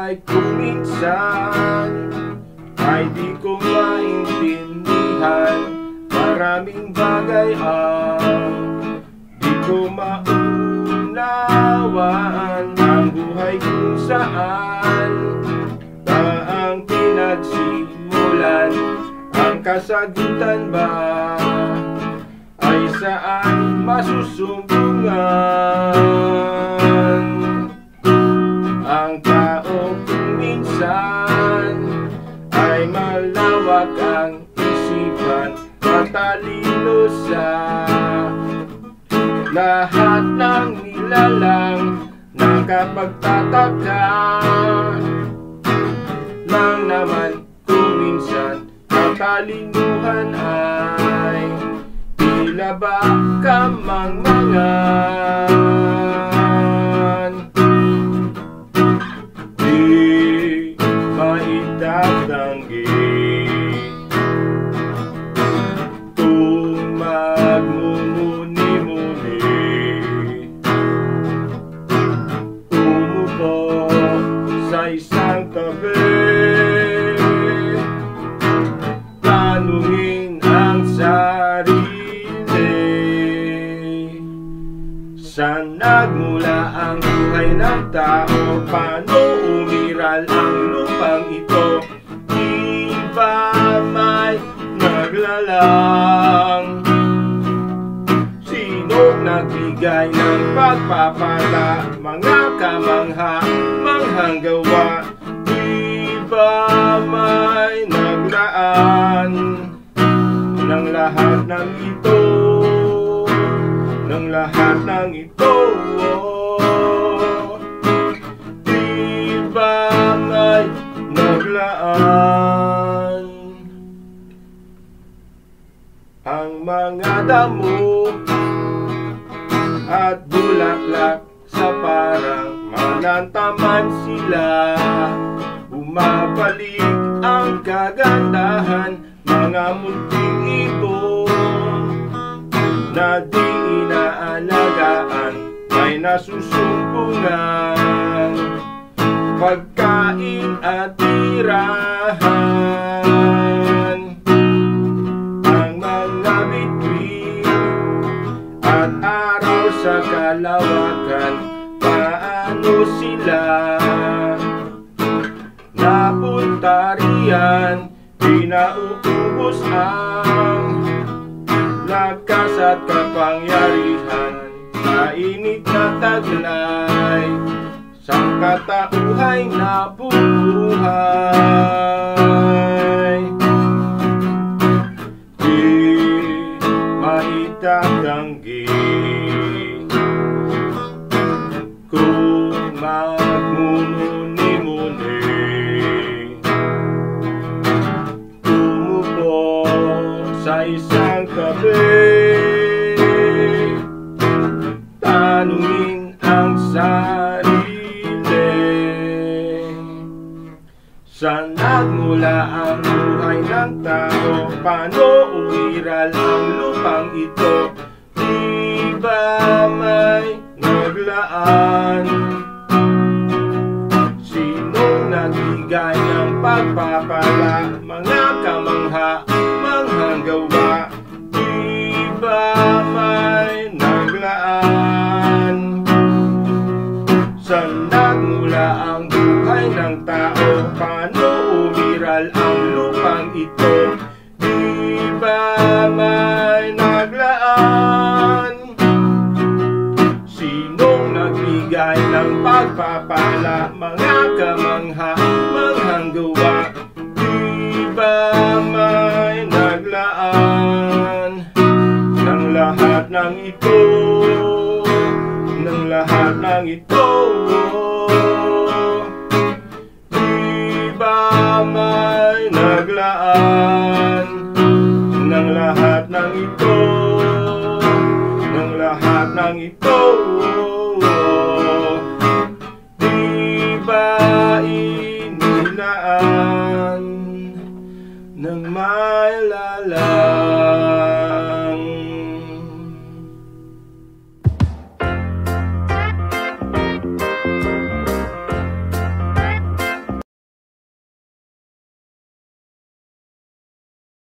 Ang buhay ko minsan Ay di ko maintindihan Maraming bagay ang Di ko maunawaan. Ang buhay kung saan Taang pinagsimulan Ang kasagutan ba Ay saan masusumbungan Ay malawak ang isipan Matalino sa lahat ng nilalang Nakapagtataka. Lang naman kung minsan Katalinuhan ay Tila ba kamangmangan sa isang tabi Tanungin ang sarili Saan nagmula ang buhay ng tao? Paano umiral ang lupang ito? Di ba may naglalang? Sino nagbigay ng pagpapala? Mga kamangha, manghang gawa Di ba may naglaan ng lahat ng ito? Ng lahat ng ito Di ba may naglaan Ang mga damo at bulaklak sa parang manantaman sila. Bumabalik ang kagandahan. Mga munting ibon Na di inaalagaan. May nasusumpungan Pagkain at tirahan. Ang mga bituin At araw sa kalawakan Paano sila? Napunta riyan Pinauubos ang Lakas at kapangyarihan. Mainit na taglay Sa katauhay na buhay sa isang tabi Tanungin ang sarili Saan nagmula ang buhay ng tao? Paano umiral ang lupang ito? Di ba may naglaan? Umiral ang lupang ito? Di ba may naglaan? Sinong nagbigay ng pagpapala? Mga kamangha, manghang gawa Di ba may naglaan? Ng lahat ng ito Ng lahat ng ito Ng lahat ng ito